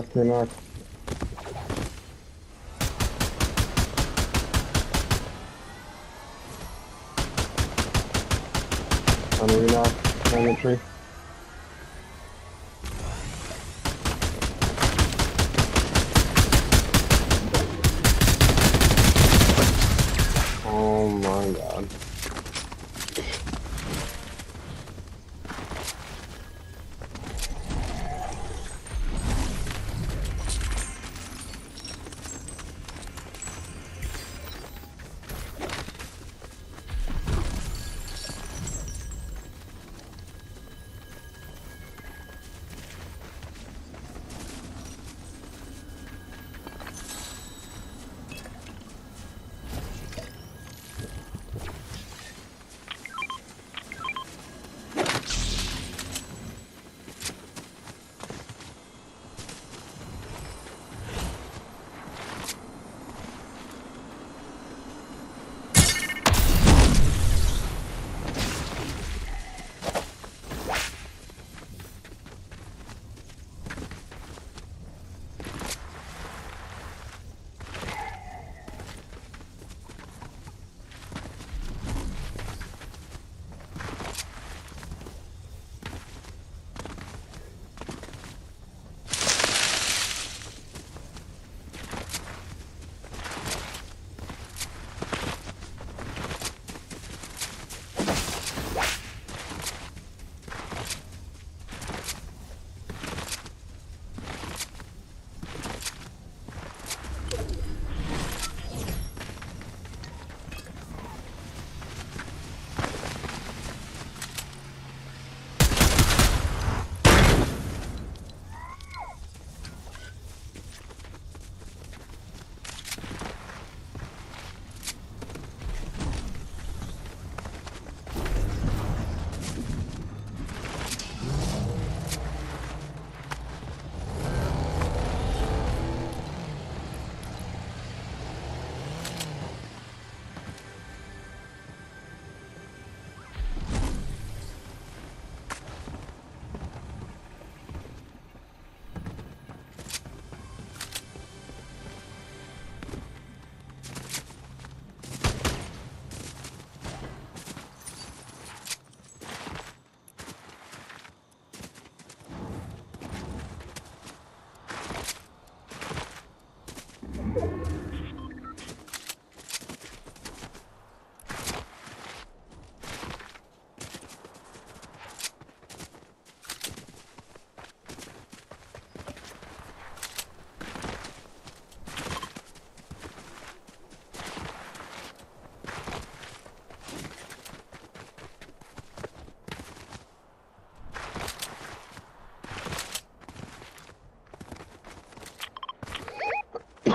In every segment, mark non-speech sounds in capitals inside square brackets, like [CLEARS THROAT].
Three knock, three knock. On the knock, on the tree.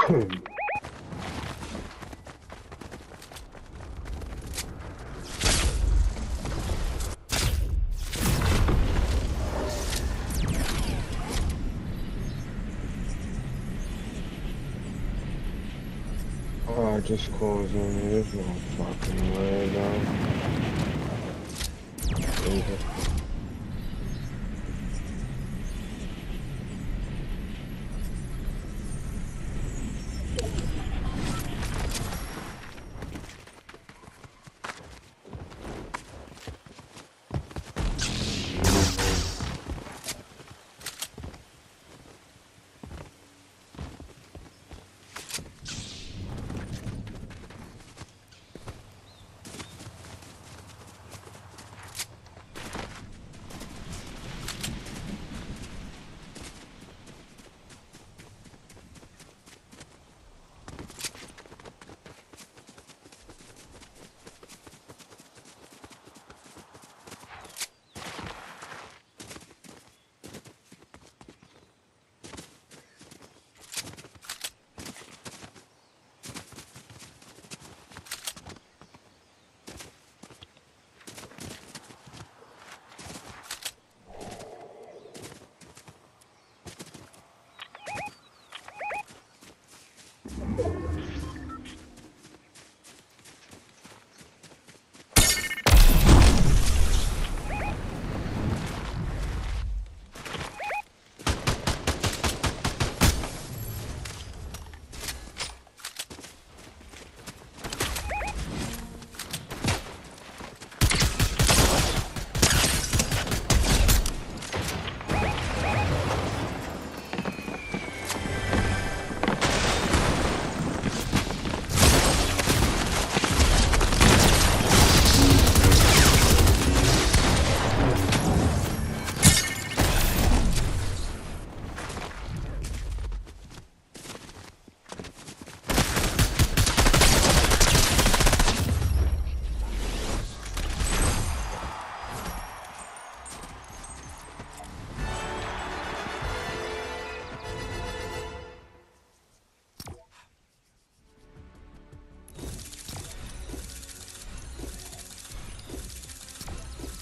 [CLEARS THROAT] Oh, just closed on me. There's no fucking way, though.